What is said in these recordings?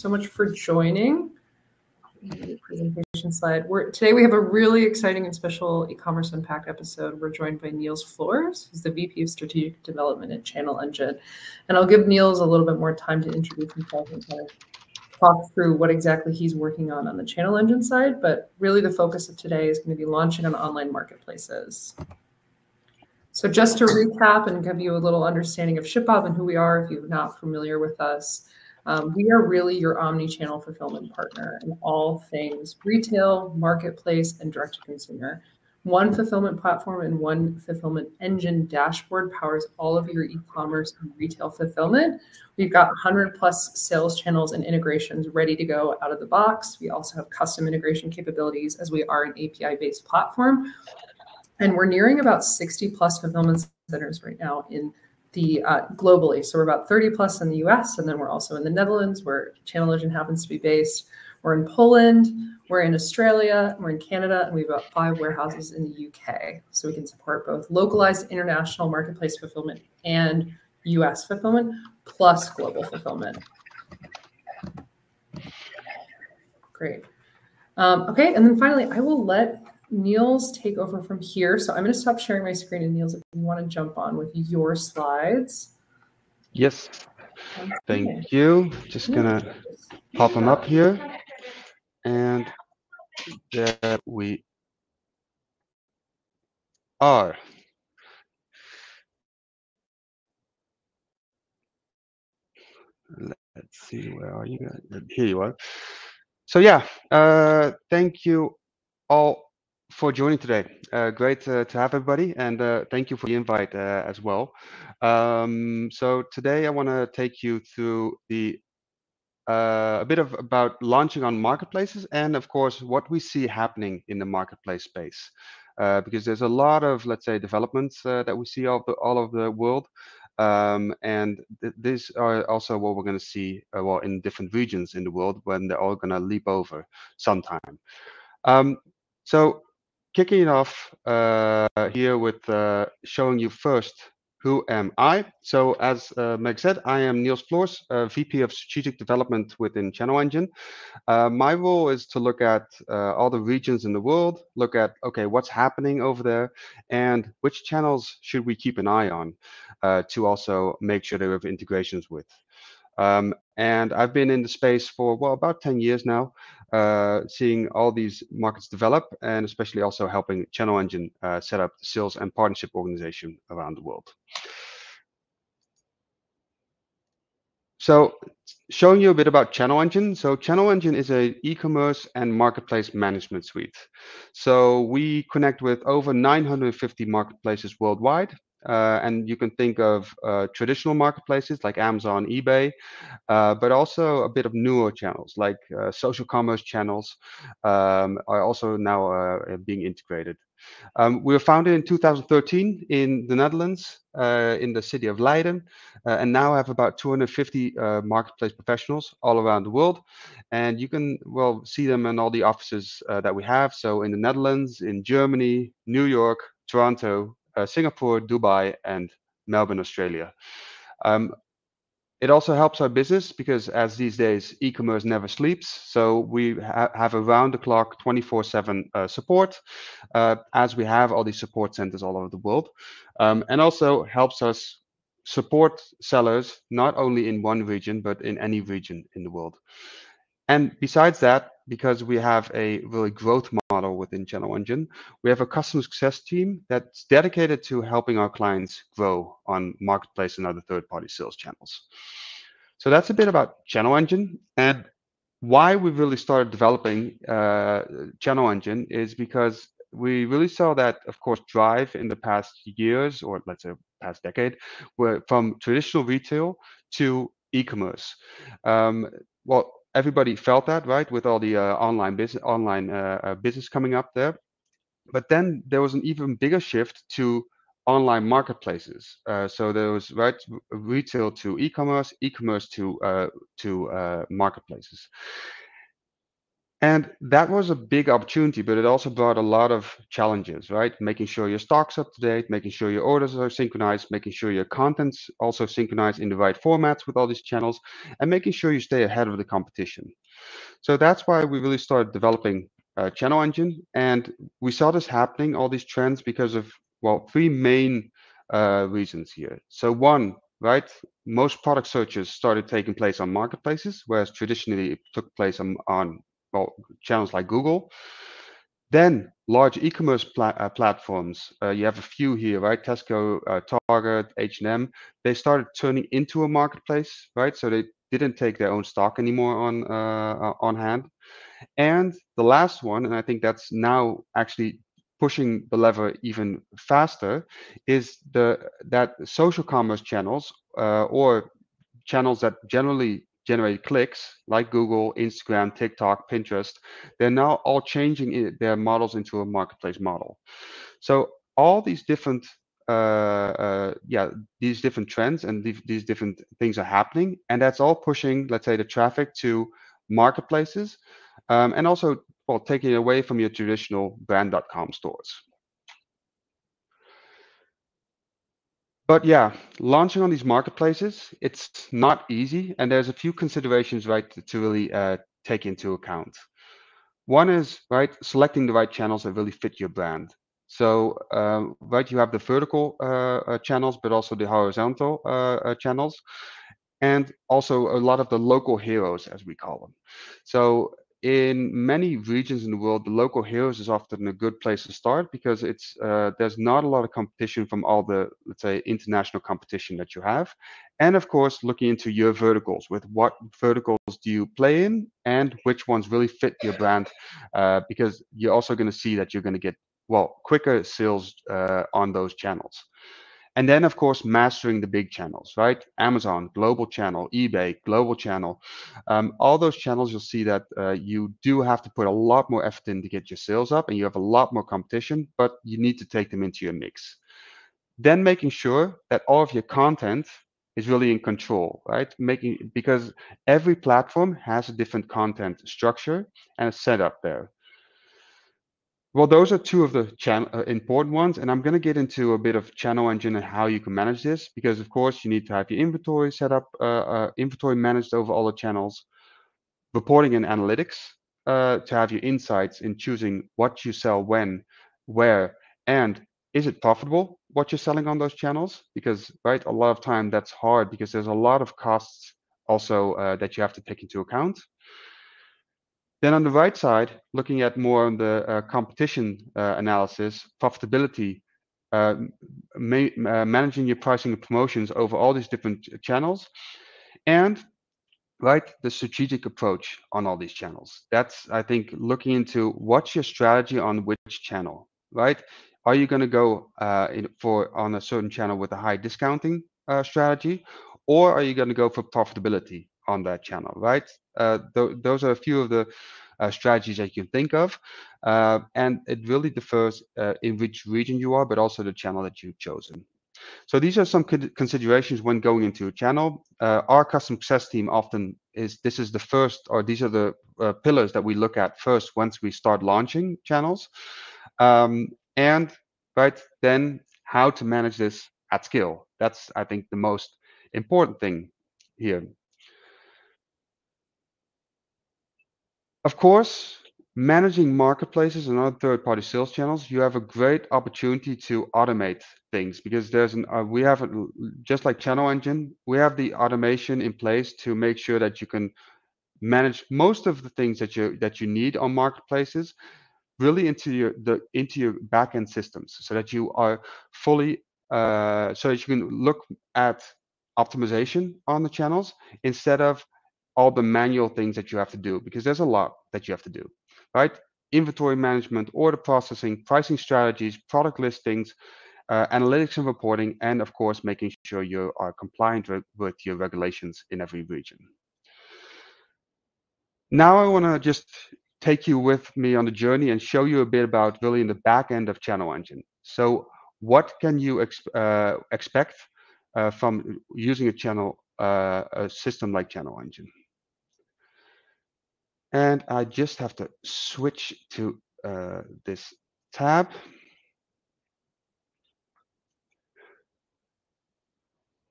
so much for joining. Presentation slide. We're, today we have a really exciting and special e-commerce unpacked episode. We're joined by Niels Floers, who's the VP of Strategic Development at Channel Engine, and I'll give Niels a little bit more time to introduce himself and kind of talk through what exactly he's working on on the Channel Engine side. But really, the focus of today is going to be launching on online marketplaces. So just to recap and give you a little understanding of ShipBob and who we are, if you're not familiar with us, um, we are really your omni-channel fulfillment partner in all things retail, marketplace, and direct to consumer. One fulfillment platform and one fulfillment engine dashboard powers all of your e-commerce and retail fulfillment. We've got 100 plus sales channels and integrations ready to go out of the box. We also have custom integration capabilities as we are an API-based platform. And we're nearing about 60 plus fulfillment centers right now in the uh, globally. So we're about 30 plus in the US, and then we're also in the Netherlands where Channel Engine happens to be based. We're in Poland, we're in Australia, we're in Canada, and we've got five warehouses in the UK. So we can support both localized international marketplace fulfillment and US fulfillment, plus global fulfillment. Great. Um, okay, and then finally, I will let Niels take over from here. So I'm going to stop sharing my screen, and Niels, if you want to jump on with your slides. Yes. Okay. Thank you. Just going to pop them up here. And there we are. Let's see, where are you? Here you are. So yeah, uh, thank you all for joining today. Uh, great uh, to have everybody, and uh, thank you for the invite uh, as well. Um, so today I want to take you through the uh, a bit of about launching on marketplaces and of course what we see happening in the marketplace space uh, because there's a lot of let's say developments that we see all, the, all over the world um, and th these are also what we're going to see well in different regions in the world when they're all going to leap over sometime um, so kicking it off uh, here with uh, showing you first who am I? So as uh, Meg said, I am Niels Floers, uh, VP of Strategic Development within Channel Engine. Uh, my role is to look at uh, all the regions in the world, look at, okay, what's happening over there, and which channels should we keep an eye on to also make sure that we have integrations with. Um, and I've been in the space for, well, about 10 years now, uh, seeing all these markets develop and especially also helping Channel Engine uh, set up the sales and partnership organization around the world. So showing you a bit about Channel Engine. So Channel Engine is a e-commerce and marketplace management suite. So we connect with over 950 marketplaces worldwide uh, and you can think of uh, traditional marketplaces like Amazon, eBay, uh, but also a bit of newer channels like uh, social commerce channels um, are also now uh, being integrated. Um, we were founded in 2013 in the Netherlands, uh, in the city of Leiden, and now have about 250 marketplace professionals all around the world. And you can, well, see them in all the offices that we have. So in the Netherlands, in Germany, New York, Toronto, Singapore, Dubai, and Melbourne, Australia. Um, it also helps our business because as these days e-commerce never sleeps so we ha have around the clock 24 7 uh, support uh, as we have all these support centers all over the world um, and also helps us support sellers not only in one region but in any region in the world and besides that, because we have a really growth model within Channel Engine, we have a customer success team that's dedicated to helping our clients grow on marketplace and other third-party sales channels. So that's a bit about Channel Engine and why we really started developing uh, Channel Engine is because we really saw that, of course, drive in the past years, or let's say past decade, were from traditional retail to e-commerce. Um, well, everybody felt that, right, with all the uh, online business, online uh, uh, business coming up there. But then there was an even bigger shift to online marketplaces. Uh, so there was right retail to e-commerce, e-commerce to uh, to marketplaces. And that was a big opportunity, but it also brought a lot of challenges, right? Making sure your stock's up to date, making sure your orders are synchronized, making sure your content's also synchronized in the right formats with all these channels, and making sure you stay ahead of the competition. So that's why we really started developing a channel engine. And we saw this happening, all these trends, because of, well, three main uh, reasons here. So one, right, most product searches started taking place on marketplaces, whereas traditionally it took place on, on well, channels like Google. Then large e-commerce pla uh, platforms. Uh, you have a few here, right? Tesco, uh, Target, H&M. They started turning into a marketplace, right? So they didn't take their own stock anymore on uh, uh, on hand. And the last one, and I think that's now actually pushing the lever even faster, is the that social commerce channels uh, or channels that generally generate clicks like Google, Instagram, TikTok, Pinterest, they're now all changing their models into a marketplace model. So all these different uh, uh, yeah, these different trends and th these different things are happening, and that's all pushing, let's say, the traffic to marketplaces, um, and also well taking it away from your traditional brand.com stores. But yeah, launching on these marketplaces, it's not easy, and there's a few considerations, right, to, really uh, take into account. One is, right, selecting the right channels that really fit your brand. So, um, right, you have the vertical uh, uh, channels, but also the horizontal uh, uh, channels, and also a lot of the local heroes, as we call them. So, in many regions in the world, the local heroes is often a good place to start because it's uh, there's not a lot of competition from all the let's say international competition that you have, and of course looking into your verticals with what verticals do you play in and which ones really fit your brand, uh, because you're also going to see that you're going to get well quicker sales uh, on those channels. And then, of course, mastering the big channels, right? Amazon, global channel, eBay, global channel. Um, all those channels, you'll see that uh, you do have to put a lot more effort in to get your sales up and you have a lot more competition, but you need to take them into your mix. Then making sure that all of your content is really in control, right? Making because every platform has a different content structure and a setup there. Well, those are two of the channel uh, important ones, and I'm going to get into a bit of channel engine and how you can manage this because, of course, you need to have your inventory set up, uh, uh, inventory managed over all the channels, reporting and analytics uh, to have your insights in choosing what you sell when, where, and is it profitable what you're selling on those channels? Because right, a lot of time that's hard because there's a lot of costs also uh, that you have to take into account. Then on the right side, looking at more on the uh, competition uh, analysis, profitability, uh, ma uh, managing your pricing and promotions over all these different channels, and right the strategic approach on all these channels. That's I think looking into what's your strategy on which channel, right? Are you going to go uh, in, for on a certain channel with a high discounting uh, strategy, or are you going to go for profitability? on that channel, right? Uh, th those are a few of the uh, strategies that you can think of. Uh, and it really differs uh, in which region you are, but also the channel that you've chosen. So these are some considerations when going into a channel. Uh, our custom success team often is, this is the first, or these are the uh, pillars that we look at first once we start launching channels. Um, and right then how to manage this at scale. That's, I think, the most important thing here. Of course, managing marketplaces and other third-party sales channels, you have a great opportunity to automate things because there's an uh, we have a, just like channel engine, we have the automation in place to make sure that you can manage most of the things that you that you need on marketplaces really into your the into your backend systems so that you are fully uh, so that you can look at optimization on the channels instead of all the manual things that you have to do because there's a lot that you have to do, right? Inventory management, order processing, pricing strategies, product listings, uh, analytics and reporting, and of course, making sure you are compliant with, your regulations in every region. Now I want to just take you with me on the journey and show you a bit about really in the back end of Channel Engine. So what can you ex uh, expect uh, from using a channel, uh, a system like Channel Engine? And I just have to switch to uh, this tab.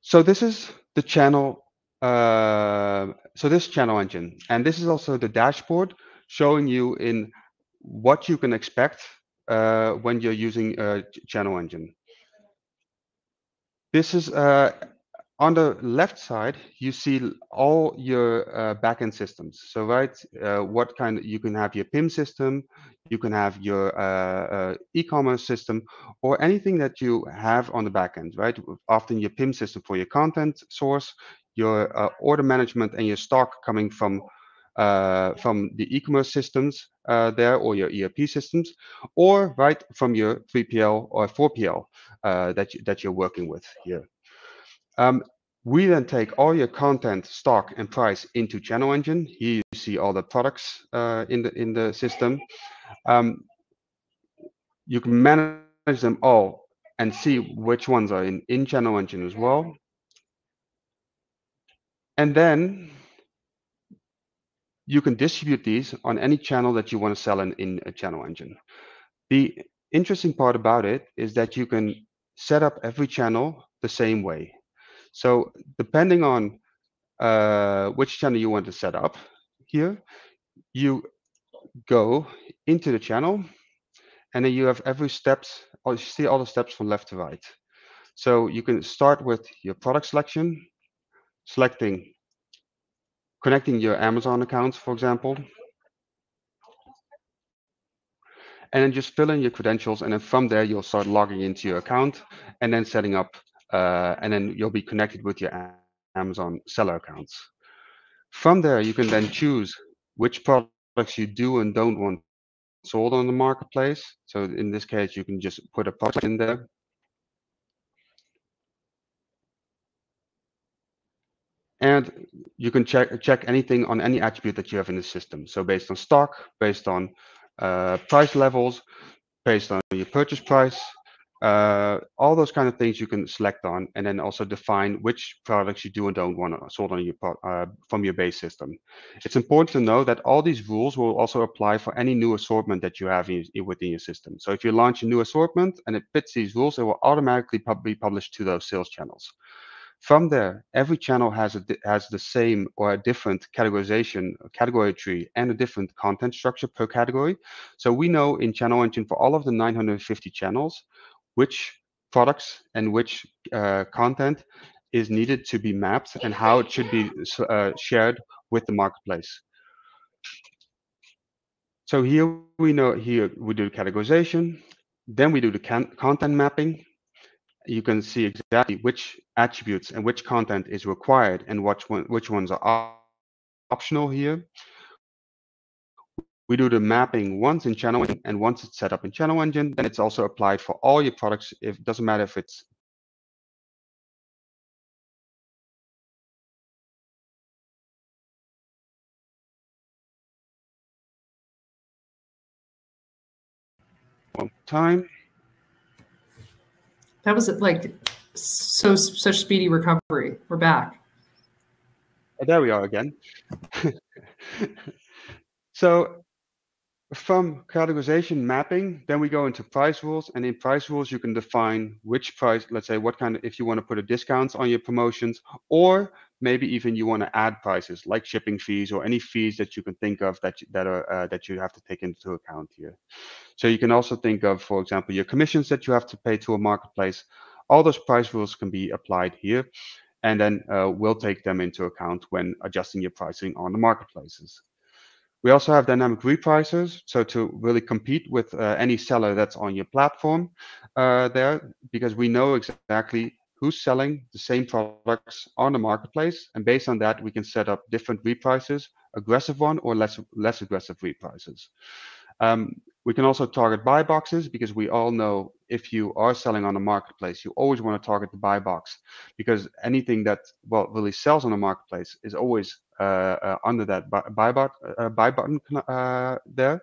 So this is the channel. Uh, so this channel engine, and this is also the dashboard showing you in what you can expect uh, when you're using a channel engine. This is uh, on the left side, you see all your uh, backend systems. So, right, uh, what kind you can have your PIM system, you can have your uh, uh, e-commerce system, or anything that you have on the backend, right? Often your PIM system for your content source, your uh, order management, and your stock coming from uh, from the e-commerce systems there, or your ERP systems, or right from your 3PL or 4PL that you, that you're working with here. Um, we then take all your content, stock, and price into Channel Engine. Here you see all the products uh, in the in the system. Um, you can manage them all and see which ones are in, in Channel Engine as well. And then you can distribute these on any channel that you want to sell in, in a Channel Engine. The interesting part about it is that you can set up every channel the same way. So depending on uh, which channel you want to set up here, you go into the channel and then you have every steps, or you see all the steps from left to right. So you can start with your product selection, selecting, connecting your Amazon accounts, for example, and then just fill in your credentials. And then from there, you'll start logging into your account and then setting up uh, and then you'll be connected with your Amazon seller accounts. From there, you can then choose which products you do and don't want sold on the marketplace. So in this case, you can just put a product in there. And you can check check anything on any attribute that you have in the system. So based on stock, based on uh, price levels, based on your purchase price, uh, all those kind of things you can select on and then also define which products you do and don't want sold on your uh, from your base system. It's important to know that all these rules will also apply for any new assortment that you have in, within your system. So if you launch a new assortment and it fits these rules, it will automatically pub be published to those sales channels. From there, every channel has a, has the same or a different categorization, category tree, and a different content structure per category. So we know in Channel Engine for all of the 950 channels, which products and which uh, content is needed to be mapped and how it should be uh, shared with the marketplace. So here we know here we do categorization, then we do the content mapping. You can see exactly which attributes and which content is required and which one, which ones are optional here. We do the mapping once in Channel Engine, and once it's set up in Channel Engine, then it's also applied for all your products. If it doesn't matter if it's one time. That was like so such speedy recovery. We're back. Oh, there we are again. so from categorization mapping, then we go into price rules. And in price rules, you can define which price, let's say what kind of, if you want to put a discount on your promotions, or maybe even you want to add prices like shipping fees or any fees that you can think of that, that are, uh, that you have to take into account here. So you can also think of, for example, your commissions that you have to pay to a marketplace. All those price rules can be applied here. And then uh, we'll take them into account when adjusting your pricing on the marketplaces. We also have dynamic repricers, so to really compete with uh, any seller that's on your platform uh, there, because we know exactly who's selling the same products on the marketplace, and based on that, we can set up different reprices, aggressive one or less less aggressive reprices. Um, we can also target buy boxes because we all know if you are selling on a marketplace, you always want to target the buy box because anything that well really sells on a marketplace is always uh, uh, under that buy, buy, uh, buy button uh, there.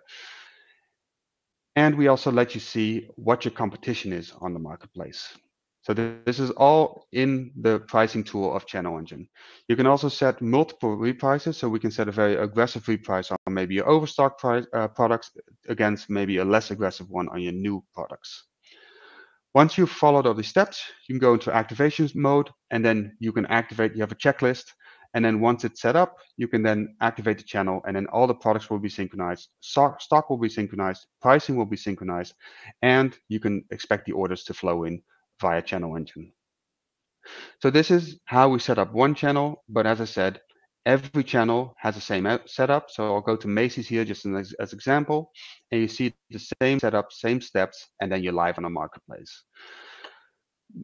And we also let you see what your competition is on the marketplace. So this is all in the pricing tool of Channel Engine. You can also set multiple reprices. So we can set a very aggressive reprice on maybe your overstock price, uh, products against maybe a less aggressive one on your new products. Once you've followed all these steps, you can go into activation mode and then you can activate, you have a checklist. And then once it's set up, you can then activate the channel and then all the products will be synchronized. Stock will be synchronized, pricing will be synchronized, and you can expect the orders to flow in via channel engine. So this is how we set up one channel, but as I said, every channel has the same setup. So I'll go to Macy's here just as, as example, and you see the same setup, same steps, and then you're live on a marketplace.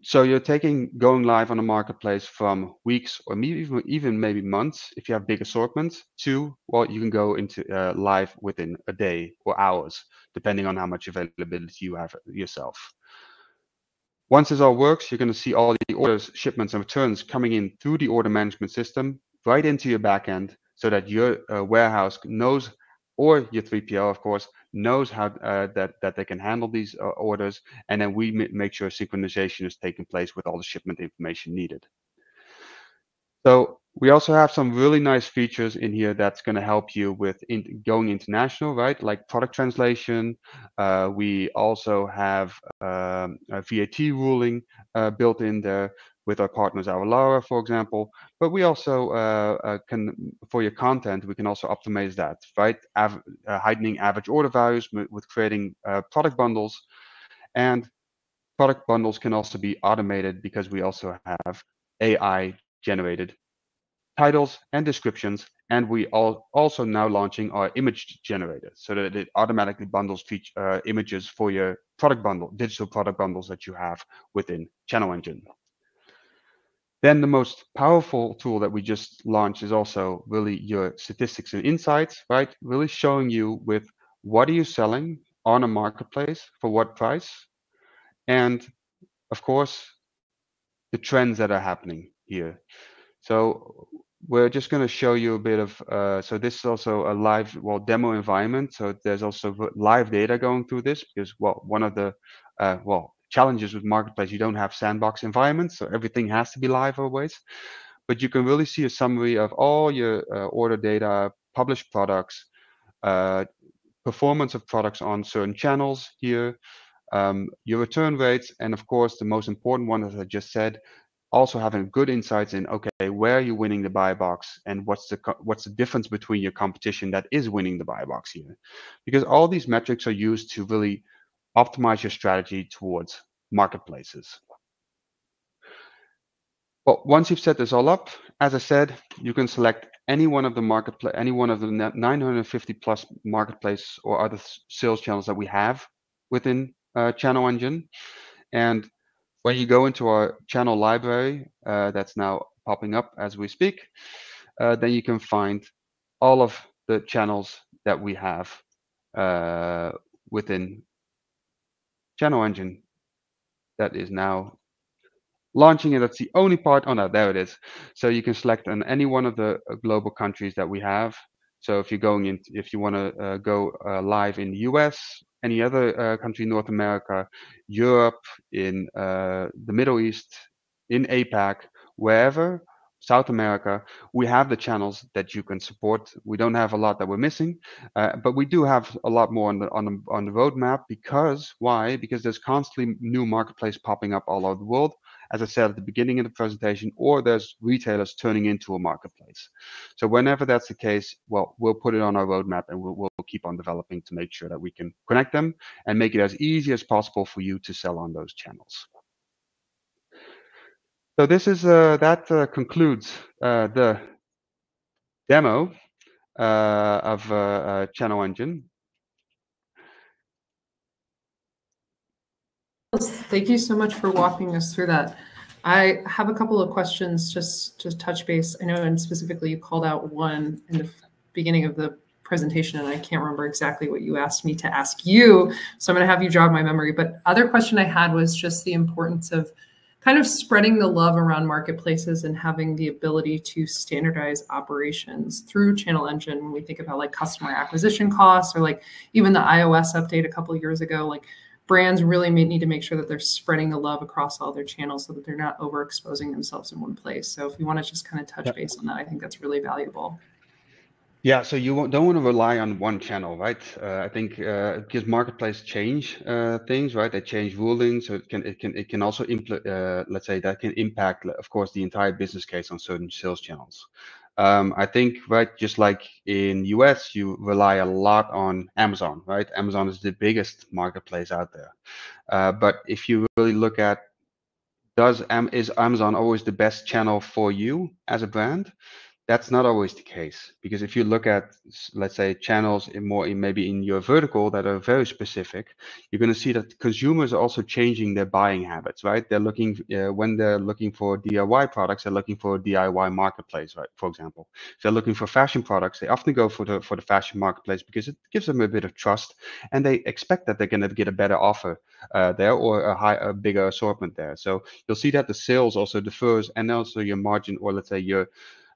So you're taking going live on a marketplace from weeks or even, even maybe months if you have big assortments to, well, you can go into uh, live within a day or hours, depending on how much availability you have yourself. Once this all works, you're going to see all the orders, shipments, and returns coming in through the order management system right into your backend so that your uh, warehouse knows, or your 3PL, of course, knows how uh, that, that they can handle these uh, orders. And then we make sure synchronization is taking place with all the shipment information needed. So we also have some really nice features in here that's going to help you with in, going international, right? Like product translation. Uh, we also have um, a VAT ruling uh, built in there with our partners, Avalara, for example. But we also uh, uh can, for your content, we can also optimize that, right? Av uh, heightening average order values with creating uh, product bundles. And product bundles can also be automated because we also have AI generated titles and descriptions. And we are also now launching our image generator so that it automatically bundles feature, uh, images for your product bundle, digital product bundles that you have within Channel Engine. Then the most powerful tool that we just launched is also really your statistics and insights, right? Really showing you with what are you selling on a marketplace for what price? And of course, the trends that are happening here. So we're just going to show you a bit of, uh, so this is also a live, well, demo environment. So there's also live data going through this because, well, one of the, uh, well, challenges with Marketplace, you don't have sandbox environments. So everything has to be live always. But you can really see a summary of all your uh, order data, published products, uh, performance of products on certain channels here, um, your return rates, and of course, the most important one, as I just said, also having good insights in okay where are you winning the buy box and what's the what's the difference between your competition that is winning the buy box here? Because all these metrics are used to really optimize your strategy towards marketplaces. Well once you've set this all up as i said you can select any one of the marketplace any one of the 950 plus marketplace or other sales channels that we have within uh, channel engine. And when you go into our channel library, uh, that's now popping up as we speak, uh, then you can find all of the channels that we have uh, within Channel Engine that is now launching it. That's the only part. Oh no, there it is. So you can select on any one of the uh, global countries that we have. So if you're going in, if you want to uh, go uh, live in the US any other uh, country in North America, Europe, in uh, the Middle East, in APAC, wherever, South America, we have the channels that you can support. We don't have a lot that we're missing, uh, but we do have a lot more on the on the on the roadmap. Because why? Because there's constantly new marketplace popping up all over the world as I said at the beginning of the presentation, or there's retailers turning into a marketplace. So whenever that's the case, well, we'll put it on our roadmap and we'll, we'll keep on developing to make sure that we can connect them and make it as easy as possible for you to sell on those channels. So this is uh, that uh, concludes uh, the demo uh, of uh, uh, Channel Engine. Thank you so much for walking us through that. I have a couple of questions just to touch base. I know, and specifically, you called out one in the beginning of the presentation, and I can't remember exactly what you asked me to ask you. So I'm going to have you jog my memory. But other question I had was just the importance of kind of spreading the love around marketplaces and having the ability to standardize operations through channel engine when we think about like customer acquisition costs or like even the ios update a couple years ago like brands really may, need to make sure that they're spreading the love across all their channels so that they're not overexposing themselves in one place. So if you want to just kind of touch yep. base on that, I think that's really valuable. Yeah, so you don't want to rely on one channel, right? Uh, I think uh, because marketplace change uh, things, right? They change rulings, so it can it can it can also impl- uh, let's say that can impact, of course, the entire business case on certain sales channels. Um, I think, right, just like in US, you rely a lot on Amazon, right? Amazon is the biggest marketplace out there. Uh, but if you really look at does is Amazon always the best channel for you as a brand? That's not always the case because if you look at let's say channels in more in maybe in your vertical that are very specific you're going to see that consumers are also changing their buying habits right? They're looking uh, when they're looking for diy products they're looking for a diy marketplace right for example. If they're looking for fashion products they often go for the for the fashion marketplace because it gives them a bit of trust and they expect that they're going to get a better offer uh, there or a high a bigger assortment there. So you'll see that the sales also differs and also your margin or let's say your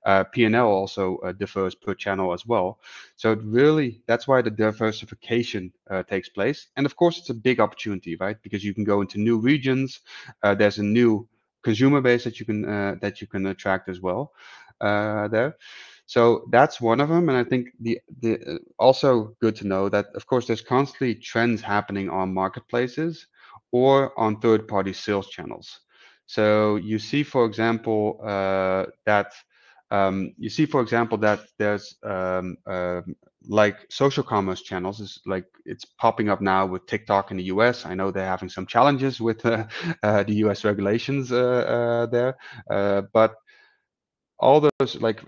uh, P&L also uh, differs per channel as well. So it really, that's why the diversification uh, takes place. And of course, it's a big opportunity, right? Because you can go into new regions. Uh, there's a new consumer base that you can uh, that you can attract as well uh, there. So that's one of them, and I think the the also good to know that of course there's constantly trends happening on marketplaces or on third-party sales channels. So you see, for example, uh, that um, you see, for example, that there's um, uh, like social commerce channels is like it's popping up now with TikTok in the US. I know they're having some challenges with uh, uh, the US regulations uh, uh, there, uh, but all those like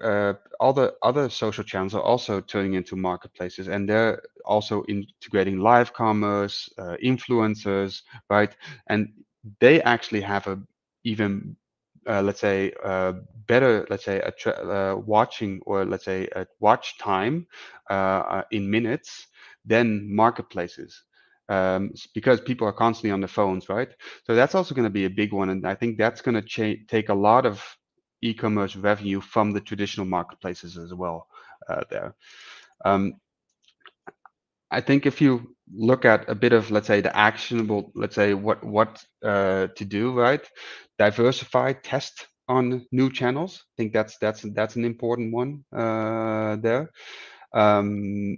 all the other social channels are also turning into marketplaces and they're also integrating live commerce influencers right and they actually have a even uh, let's say uh, better let's say a uh, watching or let's say a watch time uh, uh, in minutes than marketplaces. Um, because people are constantly on the phones right? So that's also going to be a big one and i think that's going to take a lot of e-commerce revenue from the traditional marketplaces as well there. Um, I think if you look at a bit of let's say the actionable let's say what what uh, to do right? Diversify test on new channels. I think that's that's that's an important one uh, there. Um,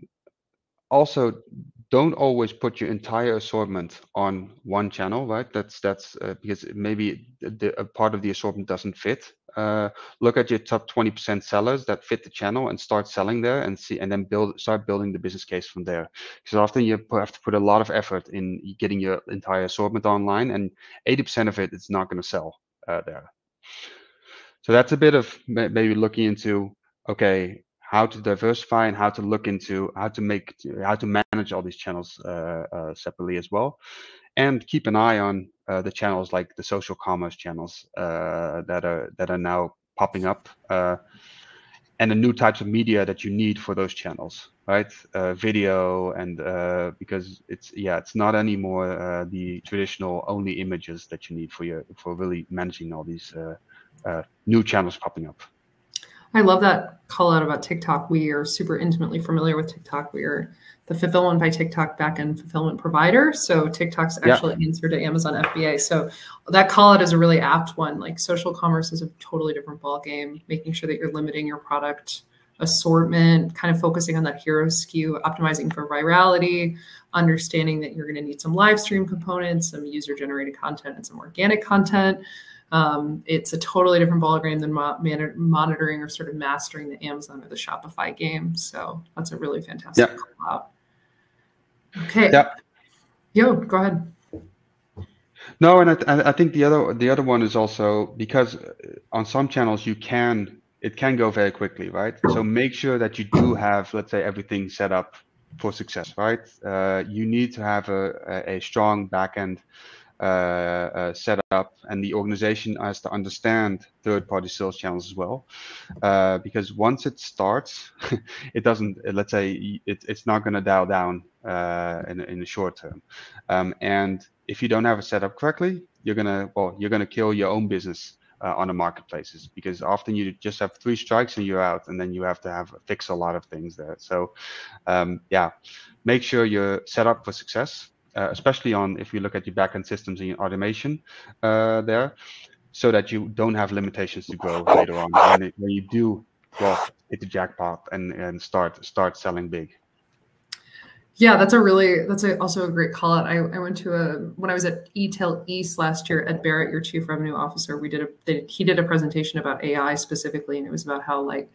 also don't always put your entire assortment on one channel right? That's that's uh, because maybe the, a part of the assortment doesn't fit uh, look at your top 20% sellers that fit the channel and start selling there and see and then build start building the business case from there. Because often you have to put a lot of effort in getting your entire assortment online and 80% of it is not going to sell uh, there. So that's a bit of maybe looking into okay how to diversify and how to look into how to make how to manage all these channels uh, uh, separately as well and keep an eye on uh, the channels like the social commerce channels uh, that are that are now popping up uh, and the new types of media that you need for those channels right? Uh, video and because it's yeah it's not anymore the traditional only images that you need for your for really managing all these new channels popping up I love that call out about TikTok. We are super intimately familiar with TikTok. We are the fulfillment by TikTok backend fulfillment provider. So TikTok's actually yeah. answer to Amazon FBA. So that call out is a really apt one. Like social commerce is a totally different ball game. Making sure that you're limiting your product assortment, kind of focusing on that hero SKU, optimizing for virality, understanding that you're going to need some live stream components, some user generated content, and some organic content. Um, it's a totally different ballgame than mo- monitoring or sort of mastering the Amazon or the Shopify game. So that's a really fantastic yep. call out. Okay. Yep. Yo, go ahead. No, and I, I think the other the other one is also because on some channels you can it can go very quickly, right? So make sure that you do have, let's say, everything set up for success, right? Uh, you need to have a, a, strong backend uh, uh, set up, and the organization has to understand third-party sales channels as well, uh, because once it starts, it doesn't. Let's say it, it's not going to dial down in in the short term, um, and if you don't have it set up correctly, you're gonna well, you're gonna kill your own business uh, on the marketplaces because often you just have three strikes and you're out and then you have to have fix a lot of things there so um, yeah make sure you're set up for success uh, especially on if you look at your backend systems and your automation uh, there, so that you don't have limitations to grow later on when, it, when you do well hit the jackpot and and start start selling big. Yeah, that's a really that's a, also a great call out. I, I went to a when I was at eTail East last year. Ed Barrett, your chief revenue officer, we did a they, he did a presentation about AI specifically, and it was about how like,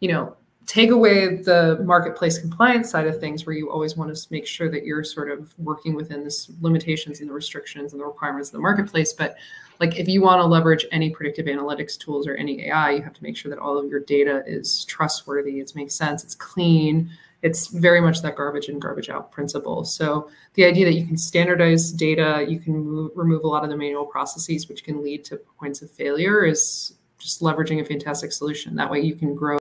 you know, take away the marketplace compliance side of things where you always want to make sure that you're sort of working within the limitations and the restrictions and the requirements of the marketplace but like if you want to leverage any predictive analytics tools or any ai you have to make sure that all of your data is trustworthy it makes sense it's clean it's very much that garbage in garbage out principle so the idea that you can standardize data you can move, remove a lot of the manual processes which can lead to points of failure is just leveraging a fantastic solution that way you can grow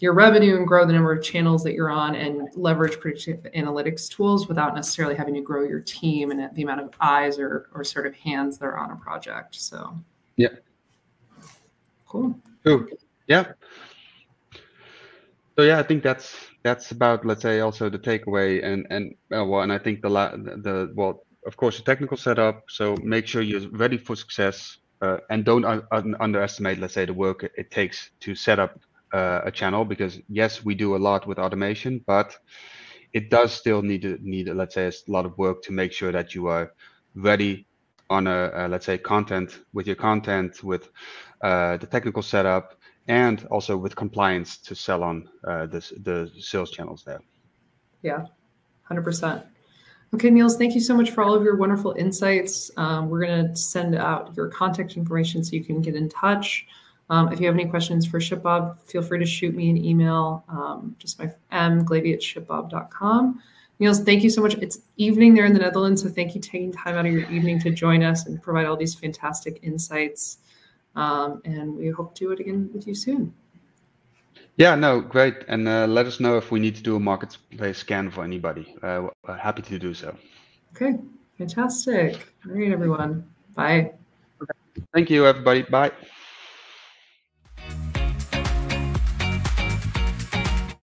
your revenue and grow the number of channels that you're on and leverage predictive analytics tools without necessarily having to grow your team and the amount of eyes or, or sort of hands that are on a project. So, yeah. Cool. Cool. Yeah. So yeah, I think that's that's about let's say also the takeaway and and uh, well, and I think the la- the well, of course, the technical setup. So make sure you're ready for success uh, and don't un- underestimate, let's say, the work it, it takes to set up uh, a channel because yes, we do a lot with automation, but it does still need to need let's say a lot of work to make sure that you are ready on a, a let's say content with your content with uh, the technical setup and also with compliance to sell on uh, the the sales channels there. Yeah, hundred percent. Okay, Niels, thank you so much for all of your wonderful insights. Um, we're going to send out your contact information so you can get in touch. Um, if you have any questions for ShipBob, feel free to shoot me an email. Um, just my m glavy at shipbob.com. Niels, thank you so much. It's evening there in the Netherlands, so thank you taking time out of your evening to join us and provide all these fantastic insights. Um, and we hope to do it again with you soon. Yeah, no, great. And uh, let us know if we need to do a marketplace scan for anybody. Uh, happy to do so. Okay, fantastic. All right, everyone. Bye. Thank you, everybody. Bye.